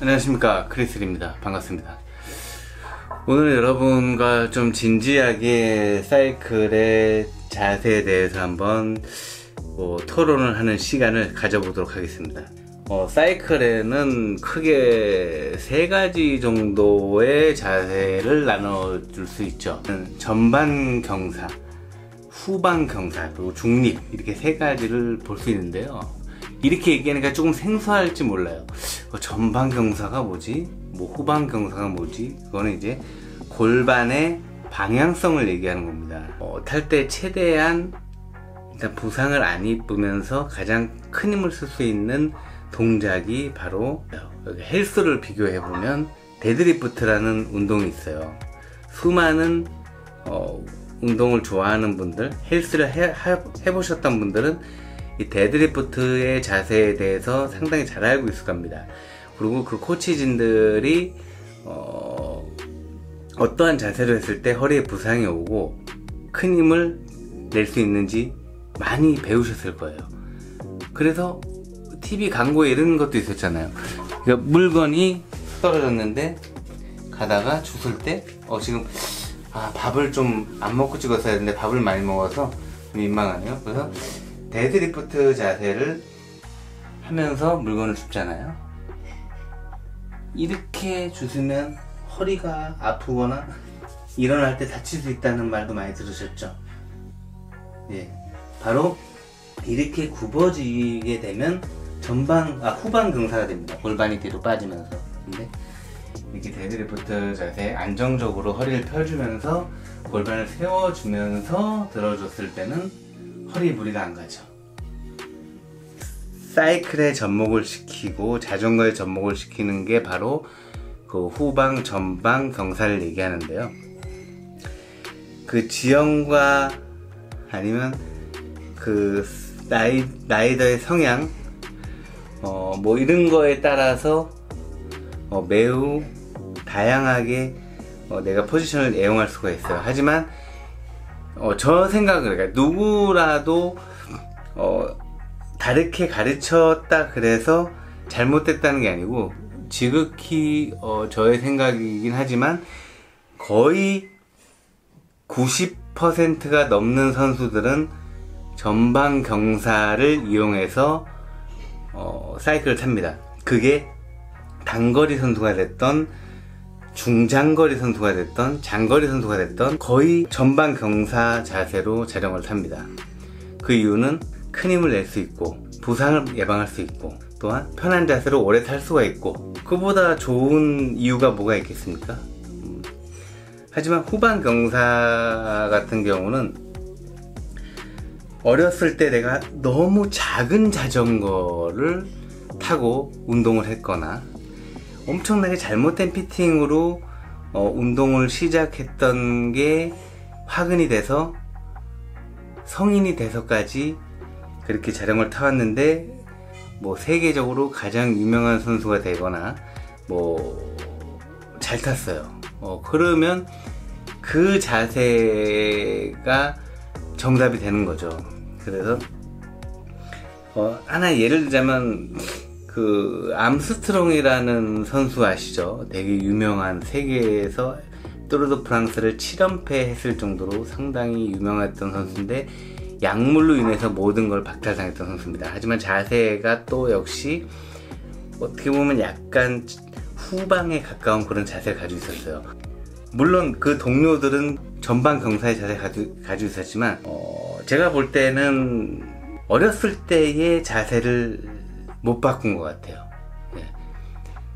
안녕하십니까. 크리스입니다. 반갑습니다. 오늘 여러분과 좀 진지하게 사이클의 자세에 대해서 한번 뭐 토론을 하는 시간을 가져보도록 하겠습니다. 어, 사이클에는 크게 세 가지 정도의 자세를 나눠줄 수 있죠. 전반 경사 후방 경사 그리고 중립 이렇게 세 가지를 볼 수 있는데요 이렇게 얘기하니까 조금 생소할지 몰라요 어, 전방 경사가 뭐지? 뭐 후방 경사가 뭐지? 그거는 이제 골반의 방향성을 얘기하는 겁니다 어, 탈 때 최대한 일단 부상을 안 입으면서 가장 큰 힘을 쓸 수 있는 동작이 바로 여기 헬스를 비교해 보면 deadlift라는 운동이 있어요 수많은 어, 운동을 좋아하는 분들 헬스를 해, 해보셨던 분들은 이 deadlift의 자세에 대해서 상당히 잘 알고 있을 겁니다. 그리고 그 코치진들이 어, 어떠한 자세로 했을 때 허리에 부상이 오고 큰 힘을 낼 수 있는지 많이 배우셨을 거예요. 그래서 TV 광고에 이런 것도 있었잖아요. 그러니까 물건이 떨어졌는데 가다가 주울 때, 어, 지금, 아, 밥을 좀 안 먹고 찍었어야 했는데 밥을 많이 먹어서 민망하네요. 그래서 데드리프트 자세를 하면서 물건을 줍잖아요. 이렇게 주우시면 허리가 아프거나 일어날 때 다칠 수 있다는 말도 많이 들으셨죠? 예. 바로 이렇게 굽어지게 되면 전방, 아, 후방 경사가 됩니다. 골반이 뒤로 빠지면서. 근데 이렇게 데드리프트 자세 안정적으로 허리를 펴주면서 골반을 세워주면서 들어줬을 때는 허리 무리가 안 가죠. 사이클에 접목을 시키고 자전거에 접목을 시키는 게 바로 그 후방, 전방 경사를 얘기하는데요. 그 지형과 아니면 그 나이, rider의 성향, 어, 뭐 이런 거에 따라서 어, 매우 다양하게 어, 내가 포지션을 애용할 수가 있어요. 하지만 어, 저 생각은 그러니까 누구라도 어, 다르게 가르쳤다 그래서 잘못됐다는 게 아니고 지극히 어, 저의 생각이긴 하지만 거의 90%가 넘는 선수들은 전방 경사를 이용해서 어, 사이클을 탑니다. 그게 단거리 선수가 됐던 중장거리 선수가 됐던 장거리 선수가 됐던 거의 전방 경사 자세로 자전거를 탑니다. 그 이유는 큰 힘을 낼 수 있고 부상을 예방할 수 있고 또한 편한 자세로 오래 탈 수가 있고 그보다 좋은 이유가 뭐가 있겠습니까? 음. 하지만 후방 경사 같은 경우는 어렸을 때 내가 너무 작은 자전거를 타고 운동을 했거나 엄청나게 잘못된 피팅으로 어, 운동을 시작했던 게 화근이 돼서 성인이 돼서까지 그렇게 자전거를 타왔는데 뭐 세계적으로 가장 유명한 선수가 되거나 뭐 잘 탔어요. 어, 그러면 그 자세가 정답이 되는 거죠. 그래서 어, 하나 예를 들자면 그 암스트롱이라는 선수 아시죠? 되게 유명한 세계에서 Tour de France를 7연패 했을 정도로 상당히 유명했던 선수인데 약물로 인해서 모든 걸 박탈당했던 선수입니다. 하지만 자세가 또 역시 어떻게 보면 약간 후방에 가까운 그런 자세를 가지고 있었어요. 물론 그 동료들은 전방 경사의 자세를 가지고, 가지고 있었지만 어, 제가 볼 때는 어렸을 때의 자세를 못 바꾼 것 같아요. 네.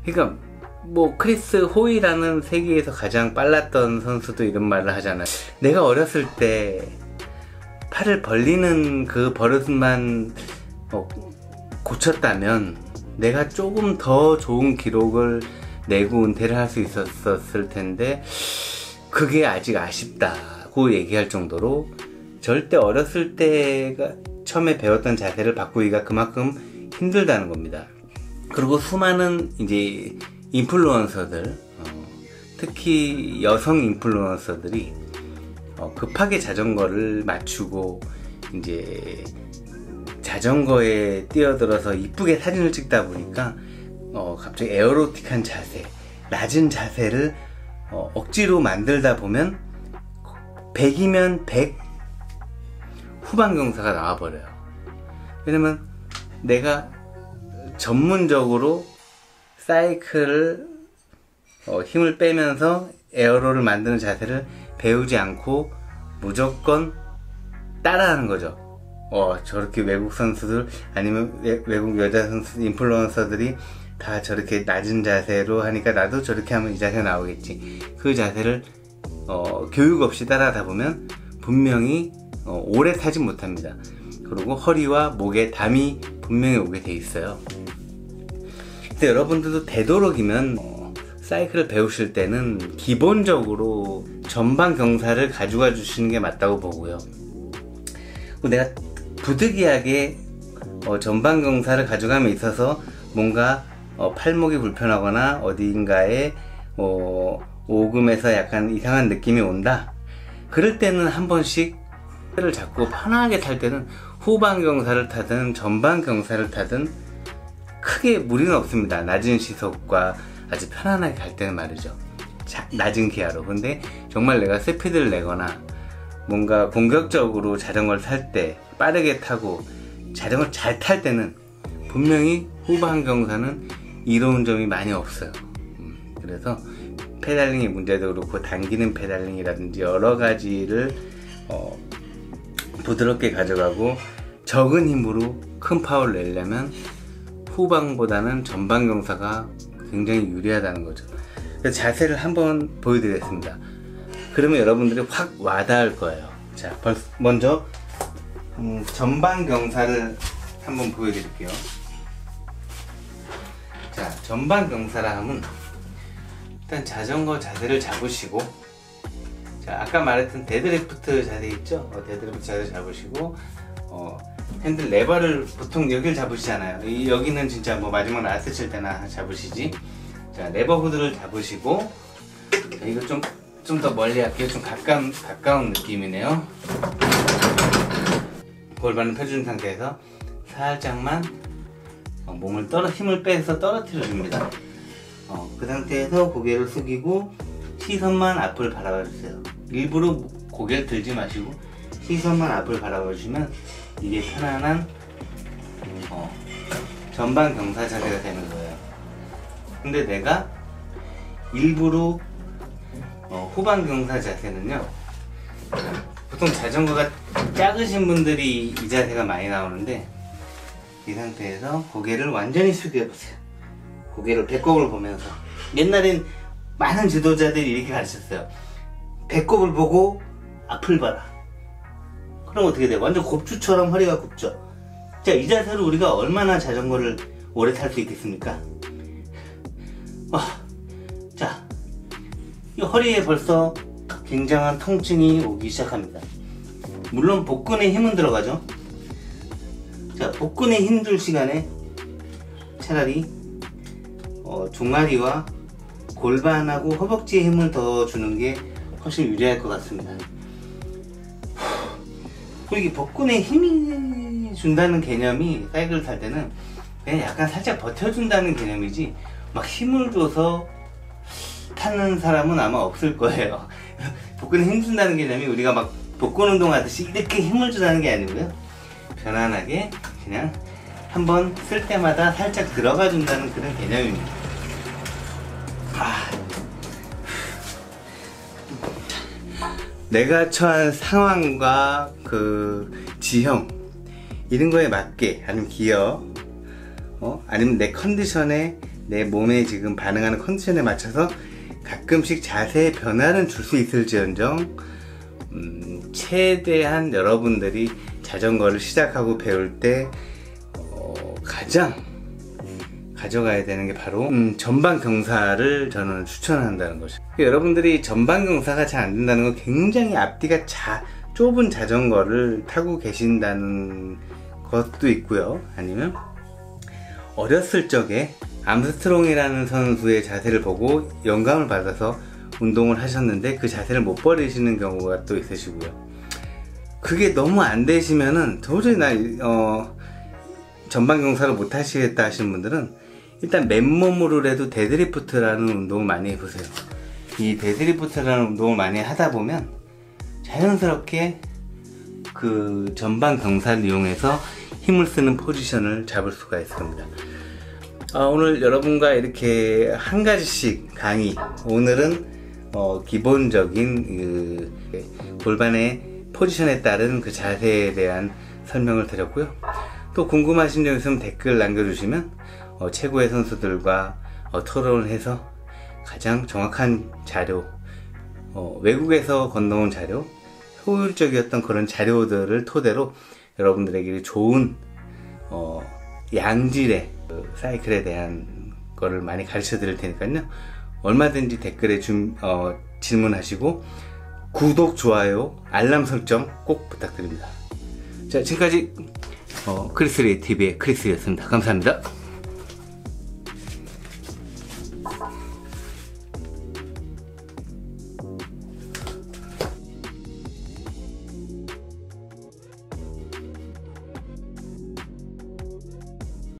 그러니까 뭐 크리스 호이라는 세계에서 가장 빨랐던 선수도 이런 말을 하잖아요. 내가 어렸을 때 팔을 벌리는 그 버릇만 어, 고쳤다면 내가 조금 더 좋은 기록을 내고 은퇴를 할 수 있었을 텐데 그게 아직 아쉽다고 얘기할 정도로 절대 어렸을 때가 처음에 배웠던 자세를 바꾸기가 그만큼 힘들다는 겁니다. 그리고 수많은 이제 인플루언서들, 어, 특히 여성 인플루언서들이 어, 급하게 자전거를 맞추고 이제 자전거에 뛰어들어서 이쁘게 사진을 찍다 보니까 어, 갑자기 에어로틱한 자세, 낮은 자세를 어, 억지로 만들다 보면 100이면 100 후반 경사가 나와버려요. 왜냐면 내가 전문적으로 사이클을 어, 힘을 빼면서 에어로를 만드는 자세를 배우지 않고 무조건 따라하는 거죠. 어, 저렇게 외국 선수들 아니면 외, 외국 여자 선수 인플루언서들이 다 저렇게 낮은 자세로 하니까 나도 저렇게 하면 이 자세 나오겠지. 그 자세를 어, 교육 없이 따라하다 보면 분명히 어, 오래 타지 못합니다. 그리고 허리와 목에 담이 분명히 오게 돼 있어요. 근데 여러분들도 되도록이면 어, 사이클을 배우실 때는 기본적으로 전방 경사를 가져가 주시는 게 맞다고 보고요. 내가 부득이하게 어, 전방 경사를 가져감에 있어서 뭔가 어, 팔목이 불편하거나 어디인가에 어, 오금에서 약간 이상한 느낌이 온다. 그럴 때는 한 번씩 를 잡고 편하게 탈 때는 후방 경사를 타든 전방 경사를 타든 크게 무리는 없습니다. 낮은 시속과 아주 편안하게 갈 때는 말이죠. 자, 낮은 기아로. 근데 정말 내가 스피드를 내거나 뭔가 공격적으로 자전거를 탈 때 빠르게 타고 자전거를 잘 탈 때는 분명히 후방 경사는 이로운 점이 많이 없어요. 음, 그래서 pedaling의 문제도 그렇고 당기는 pedaling이라든지 여러 가지를 어, 부드럽게 가져가고 적은 힘으로 큰 파워를 내려면 후방보다는 전방 경사가 굉장히 유리하다는 거죠. 자세를 한번 보여드리겠습니다. 그러면 여러분들이 확 와닿을 거예요. 자, 먼저 음, 전방 경사를 한번 보여드릴게요. 자, 전방 경사라 하면 일단 자전거 자세를 잡으시고 자, 아까 말했던 데드리프트 자세 있죠? 어, 데드리프트 자세 잡으시고 어, 핸들 레버를 보통 여기를 잡으시잖아요. 이, 여기는 진짜 뭐 마지막 last 칠 때나 잡으시지. 자, 레버 후드를 잡으시고 자, 이거 좀 좀 더 멀리 할게요. 좀 가까운 가까운 느낌이네요. 골반을 펴준 상태에서 살짝만 어, 몸을 떨어 힘을 빼서 떨어뜨려 줍니다. 어, 그 상태에서 고개를 숙이고 시선만 앞을 바라봐 주세요. 일부러 고개를 들지 마시고 시선만 앞을 바라봐 주시면 이게 편안한 어, 전방 경사 자세가 되는 거예요. 근데 내가 일부러 어, 후방 경사 자세는요. 보통 자전거가 작으신 분들이 이 자세가 많이 나오는데 이 상태에서 고개를 완전히 숙여보세요. 고개를 배꼽을 보면서 옛날엔 많은 지도자들이 이렇게 가르쳤어요. 배꼽을 보고 앞을 봐라. 그럼 어떻게 돼? 완전 곱추처럼 허리가 굽죠. 자, 이 자세로 우리가 얼마나 자전거를 오래 탈 수 있겠습니까? 어, 자, 이 허리에 벌써 굉장한 통증이 오기 시작합니다. 물론 복근에 힘은 들어가죠. 자, 복근에 힘들 시간에 차라리 어, 종아리와 골반하고 허벅지에 힘을 더 주는 게 훨씬 유리할 것 같습니다. 그리고 이게 복근에 힘이 준다는 개념이 사이클을 탈 때는 그냥 약간 살짝 버텨준다는 개념이지 막 힘을 줘서 타는 사람은 아마 없을 거예요. 복근에 힘 준다는 개념이 우리가 막 복근 운동하듯이 이렇게 힘을 주다는 게 아니고요. 편안하게 그냥 한번 쓸 때마다 살짝 들어가 준다는 그런 개념입니다. 내가 처한 상황과 그 지형 이런 거에 맞게 아니면 기어 어? 아니면 내 컨디션에 내 몸에 지금 반응하는 컨디션에 맞춰서 가끔씩 자세의 변화는 줄 수 있을지언정 음, 최대한 여러분들이 자전거를 시작하고 배울 때 어, 가장 가져가야 되는 게 바로 음, 전방 경사를 저는 추천한다는 것이죠. 여러분들이 전방 경사가 잘 안 된다는 건 굉장히 앞뒤가 자, 좁은 자전거를 타고 계신다는 것도 있고요. 아니면 어렸을 적에 암스트롱이라는 선수의 자세를 보고 영감을 받아서 운동을 하셨는데 그 자세를 못 버리시는 경우가 또 있으시고요. 그게 너무 안 되시면은 도저히 나, 어, 전방 경사를 못 하시겠다 하시는 분들은 일단 맨몸으로라도 deadlift라는 운동을 많이 해보세요. 이 deadlift라는 운동을 많이 하다 보면 자연스럽게 그 전방 경사를 이용해서 힘을 쓰는 포지션을 잡을 수가 있습니다. 아, 오늘 여러분과 이렇게 한 가지씩 강의. 오늘은 어, 기본적인 그 골반의 포지션에 따른 그 자세에 대한 설명을 드렸고요. 또 궁금하신 점 있으면 댓글 남겨주시면 어, 최고의 선수들과 어, 토론을 해서 가장 정확한 자료, 어, 외국에서 건너온 자료, 효율적이었던 그런 자료들을 토대로 여러분들에게 좋은 어, 양질의 그 사이클에 대한 거를 많이 가르쳐 드릴 테니까요. 얼마든지 댓글에 줌, 어, 질문하시고 구독, 좋아요, 알람 설정 꼭 부탁드립니다. 자, 지금까지 어, 크리스리 TV의 크리스였습니다. 감사합니다.